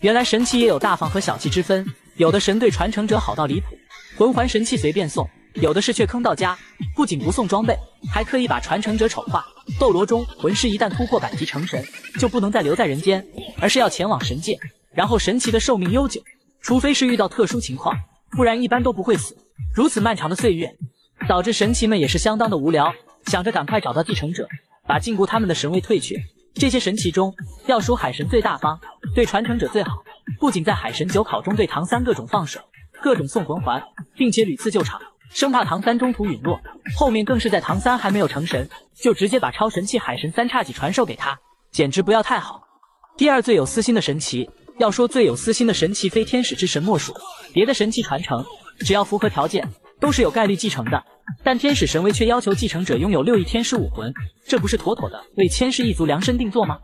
原来神奇也有大方和小气之分，有的神对传承者好到离谱，魂环神器随便送；有的是却坑到家，不仅不送装备，还刻意把传承者丑化。斗罗中魂师一旦突破百级成神，就不能再留在人间，而是要前往神界，然后神奇的寿命悠久，除非是遇到特殊情况，不然一般都不会死。如此漫长的岁月，导致神奇们也是相当的无聊，想着赶快找到继承者，把禁锢他们的神位退却。这些神奇中，要数海神最大方，对传承者最好。不仅在海神九考中对唐三各种放水，各种送魂环，并且屡次救场，生怕唐三中途陨落。后面更是在唐三还没有成神，就直接把超神器海神三叉戟传授给他，简直不要太好。第二最有私心的神奇，要说最有私心的神奇，非天使之神莫属。别的神器传承，只要符合条件，都是有概率继承的。但天使神威却要求继承者拥有六翼天使武魂，这不是妥妥的为千世一族量身定做吗？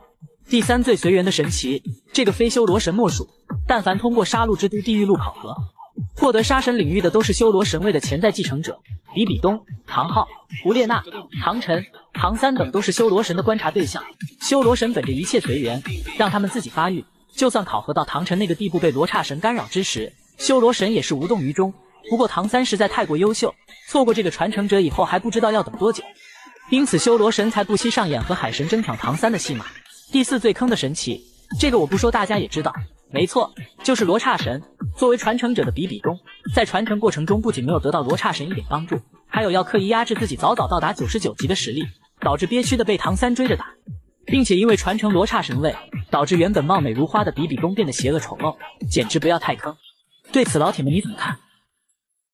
第三最随缘的神奇，这个非修罗神莫属。但凡通过杀戮之都地狱路考核，获得杀神领域的都是修罗神位的潜在继承者。比比东、唐昊、胡列娜、唐晨、唐三等都是修罗神的观察对象。修罗神本着一切随缘，让他们自己发育。就算考核到唐晨那个地步被罗刹神干扰之时，修罗神也是无动于衷。不过唐三实在太过优秀，错过这个传承者以后还不知道要等多久，因此修罗神才不惜上演和海神争抢唐三的戏码。第四最坑的神奇，这个我不说大家也知道，没错，就是罗刹神。作为传承者的比比东，在传承过程中不仅没有得到罗刹神一点帮助，还有要刻意压制自己早早到达九十九级的实力，导致憋屈的被唐三追着打，并且因为传承罗刹神位，导致原本貌美如花的比比东变得邪恶丑陋，简直不要太坑。对此老铁们你怎么看？